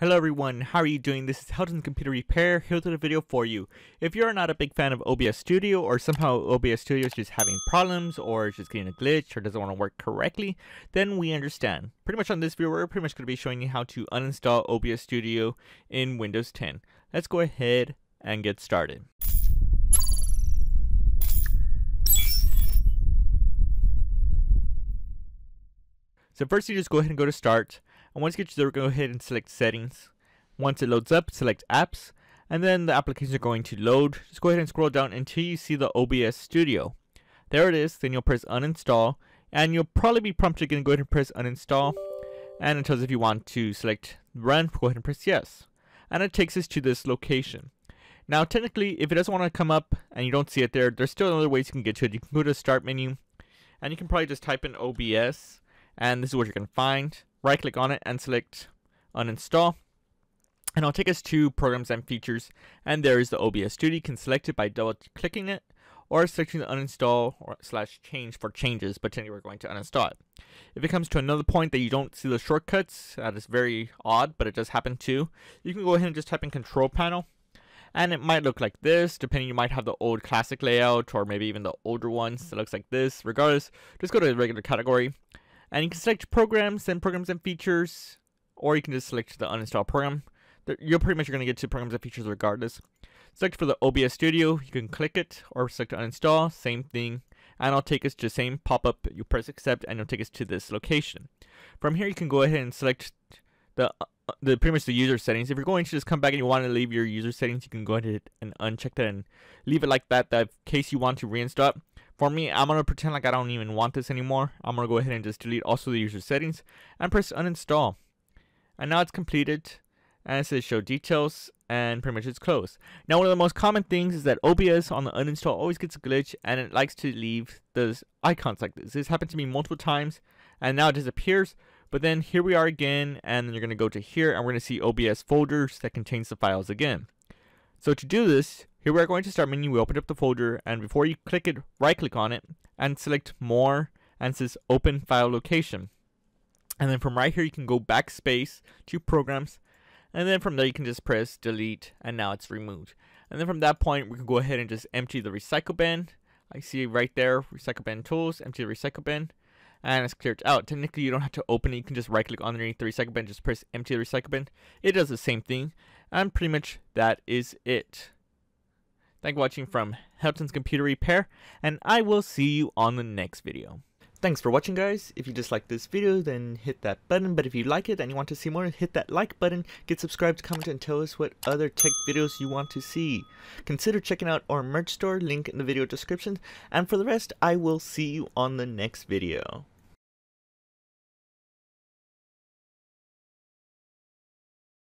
Hello everyone, how are you doing? This is Helton Computer Repair here with a video for you. If you're not a big fan of OBS Studio or somehow OBS Studio is just having problems or just getting a glitch or doesn't want to work correctly, then we understand. Pretty much on this video we're pretty much going to be showing you how to uninstall OBS Studio in Windows 10. Let's go ahead and get started. So first you just go ahead and go to start and once you get to there, go ahead and select settings. Once it loads up, select apps, and then the applications are going to load. Just go ahead and scroll down until you see the OBS Studio. There it is, then you'll press uninstall, and you'll probably be prompted again, go ahead and press uninstall, and it tells if you want to select run, go ahead and press yes. And it takes us to this location. Now technically, if it doesn't want to come up and you don't see it there, there's still other ways you can get to it. You can go to the start menu, and you can probably just type in OBS, and this is what you're going to find right click on it and select uninstall. And it'll take us to programs and features. And there is the OBS Studio. You can select it by double clicking it or selecting the uninstall or slash change for changes but anyway we're going to uninstall it. If it comes to another point that you don't see the shortcuts that is very odd but it does happen too you can go ahead and just type in control panel. And it might look like this. Depending you might have the old classic layout or maybe even the older ones that looks like this. Regardless just go to the regular category and you can select programs and programs and features, or you can just select the uninstall program. You're pretty much going to get to programs and features regardless. Select for the OBS Studio, you can click it, or select uninstall, same thing. And it'll take us to the same pop-up, you press accept, and it'll take us to this location. From here, you can go ahead and select the the pretty much the user settings. If you're going to just come back and you want to leave your user settings, you can go ahead and uncheck that and leave it like that. That in case you want to reinstall. For me, I'm going to pretend like I don't even want this anymore. I'm going to go ahead and just delete also the user settings and press uninstall. And now it's completed and it says show details and pretty much it's closed. Now one of the most common things is that OBS on the uninstall always gets a glitch and it likes to leave those icons like this. This happened to me multiple times and now it disappears. But then here we are again and then you're going to go to here and we're going to see OBS folders that contains the files again. So to do this, here we are going to start menu, we open up the folder, and before you click it, right click on it, and select more, and says open file location. And then from right here, you can go backspace to programs, and then from there you can just press delete, and now it's removed. And then from that point, we can go ahead and just empty the recycle bin. I see right there, recycle bin tools, empty the recycle bin, and it's cleared out. Technically, you don't have to open it, you can just right click underneath the recycle bin, just press empty the recycle bin. It does the same thing, and pretty much that is it. Thank you for watching from Helton's Computer Repair, and I will see you on the next video. Thanks for watching guys. If you disliked this video, then hit that button. But if you like it and you want to see more, hit that like button, get subscribed, comment, and tell us what other tech videos you want to see. Consider checking out our merch store, link in the video description. And for the rest, I will see you on the next video.